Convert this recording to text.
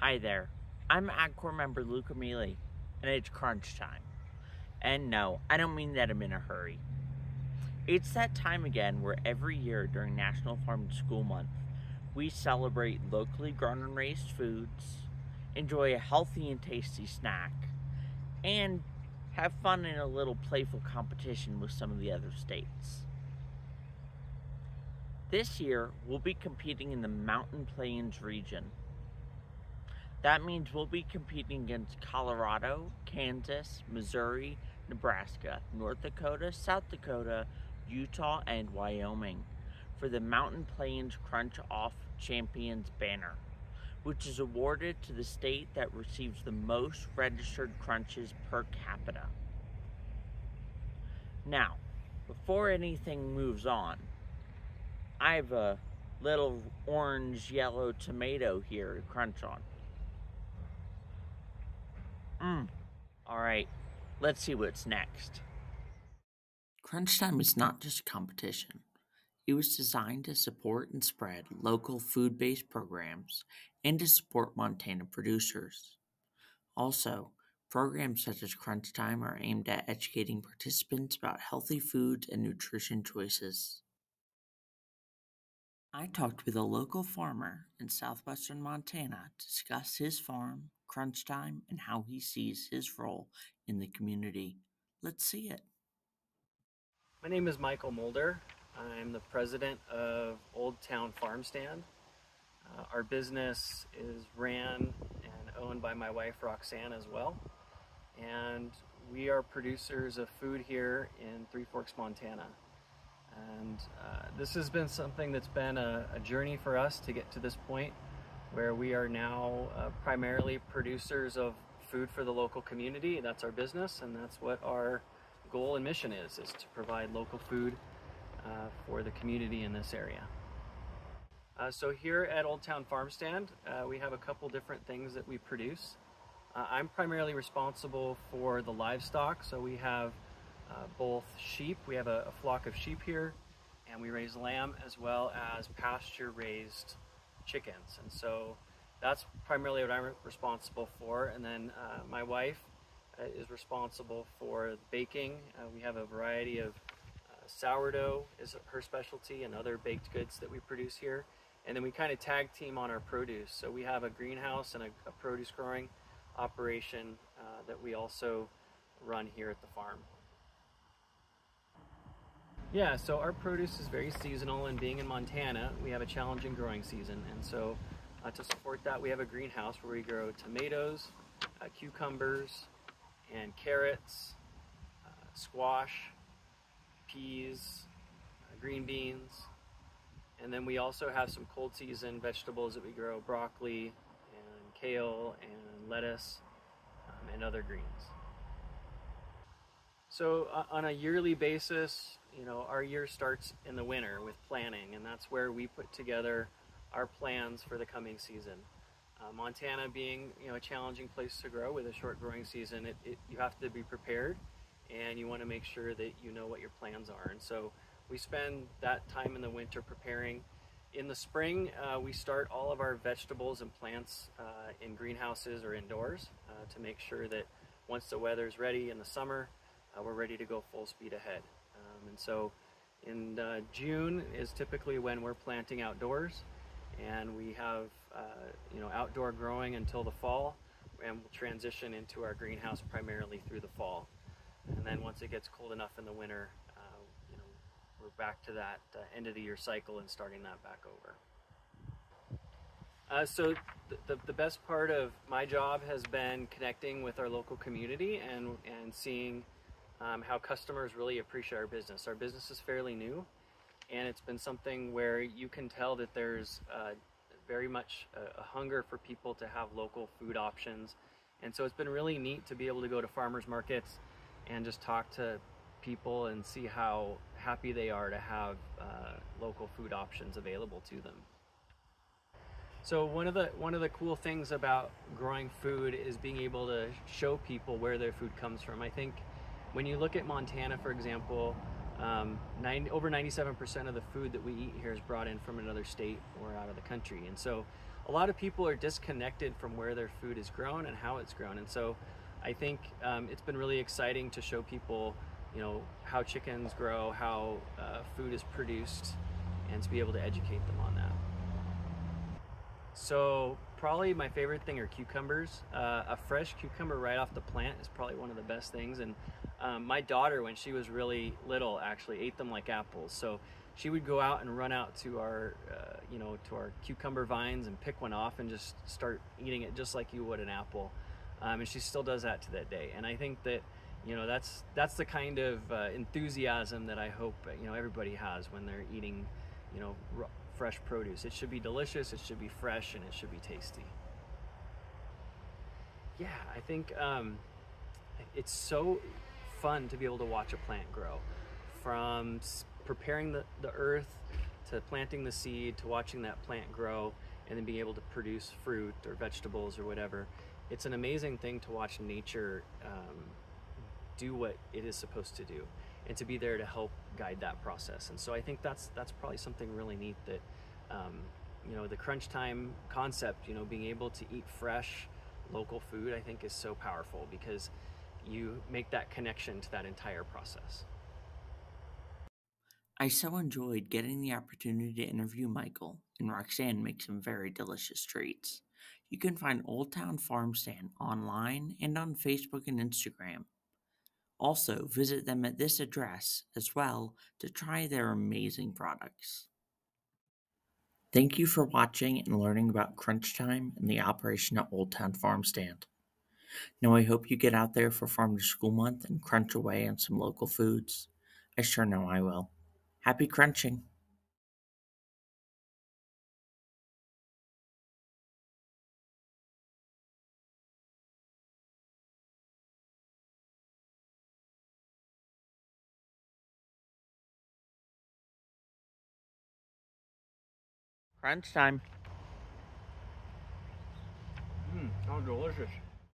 Hi there, I'm AgCorp member Luca Mealy, and it's crunch time. And no, I don't mean that I'm in a hurry. It's that time again where every year during National Farm to School Month, we celebrate locally grown and raised foods, enjoy a healthy and tasty snack, and have fun in a little playful competition with some of the other states. This year, we'll be competing in the Mountain Plains region. That means we'll be competing against Colorado, Kansas, Missouri, Nebraska, North Dakota, South Dakota, Utah, and Wyoming for the Mountain Plains Crunch Off Champions banner, which is awarded to the state that receives the most registered crunches per capita. Now, before anything moves on, I have a little orange yellow tomato here to crunch on. Mmm. Alright, let's see what's next. Crunch Time is not just a competition. It was designed to support and spread local food based programs and to support Montana producers. Also, programs such as Crunch Time are aimed at educating participants about healthy foods and nutrition choices. I talked with a local farmer in southwestern Montana to discuss his farm, crunch time, and how he sees his role in the community. Let's see it. My name is Michael Mulder. I'm the president of Old Town Farm Stand. Uh, our business is ran and owned by my wife Roxanne as well. And we are producers of food here in Three Forks, Montana. And uh, this has been something that's been a, a, journey for us to get to this point where we are now uh, primarily producers of food for the local community. That's our business, and that's what our goal and mission is, is to provide local food uh, for the community in this area. Uh, so here at Old Town Farm Stand, uh, we have a couple different things that we produce. Uh, I'm primarily responsible for the livestock, so we have uh, both sheep. We have a, a, flock of sheep here, and we raise lamb as well as pasture raised chickens. And so that's primarily what I'm responsible for. And then uh, my wife uh, is responsible for baking. Uh, we have a variety of uh, sourdough is her specialty and other baked goods that we produce here. And then we kind of tag team on our produce. So we have a greenhouse and a, a produce growing operation that we also run here at the farm. Yeah, so our produce is very seasonal, and being in Montana, we have a challenging growing season. And so, uh, to support that, we have a greenhouse where we grow tomatoes, uh, cucumbers, and carrots, uh, squash, peas, uh, green beans. And then we also have some cold season vegetables that we grow broccoli, and kale, and lettuce, um, and other greens. So, uh, on a yearly basis, you know, our year starts in the winter with planning, and that's where we put together our plans for the coming season. Uh, Montana being, you know, a challenging place to grow with a short growing season, it, it, you have to be prepared, and you want to make sure that you know what your plans are. And so we spend that time in the winter preparing. In the spring, uh, we start all of our vegetables and plants uh, in greenhouses or indoors uh, to make sure that once the weather is ready in the summer, uh, we're ready to go full speed ahead. Um, and so in uh, June is typically when we're planting outdoors and we have uh, you know outdoor growing until the fall and we'll transition into our greenhouse primarily through the fall. And then once it gets cold enough in the winter, uh, you know, we're back to that uh, end of the year cycle and starting that back over. Uh, so the, the best part of my job has been connecting with our local community and, and seeing um, how customers really appreciate our business. Our business is fairly new, and it's been something where you can tell that there's uh, very much a, a, hunger for people to have local food options. And so it's been really neat to be able to go to farmers markets and just talk to people and see how happy they are to have uh, local food options available to them. So one of the one of the cool things about growing food is being able to show people where their food comes from. I think when you look at Montana, for example, um, over 97% of the food that we eat here is brought in from another state or out of the country. And so a lot of people are disconnected from where their food is grown and how it's grown. And so I think um, it's been really exciting to show people, you know, how chickens grow, how uh, food is produced, and to be able to educate them on that. So probably my favorite thing are cucumbers. Uh, a fresh cucumber right off the plant is probably one of the best things. And um, my daughter, when she was really little, actually ate them like apples. So she would go out and run out to our, uh, you know, to our cucumber vines and pick one off and just start eating it just like you would an apple. Um, and she still does that to that day. And I think that, you know, that's that's the kind of uh, enthusiasm that I hope you know everybody has when they're eating, you know, fresh produce. It should be delicious, it should be fresh, and it should be tasty. Yeah, I think um, it's so fun to be able to watch a plant grow. From preparing the, the earth to planting the seed to watching that plant grow and then being able to produce fruit or vegetables or whatever. It's an amazing thing to watch nature um, do what it is supposed to do and to be there to help guide that process. And so I think that's that's probably something really neat that um, you know the crunch time concept. You know, being able to eat fresh, local food, I think is so powerful because you make that connection to that entire process. I so enjoyed getting the opportunity to interview Michael, and Roxanne makes some very delicious treats. You can find Old Town Farm Stand online and on Facebook and Instagram. Also, visit them at this address as well to try their amazing products. Thank you for watching and learning about crunch time and the operation at Old Town Farm Stand. Now, I hope you get out there for Farm to School Month and crunch away on some local foods. I sure know I will. Happy crunching! Crunch time. Mmm, sounds delicious.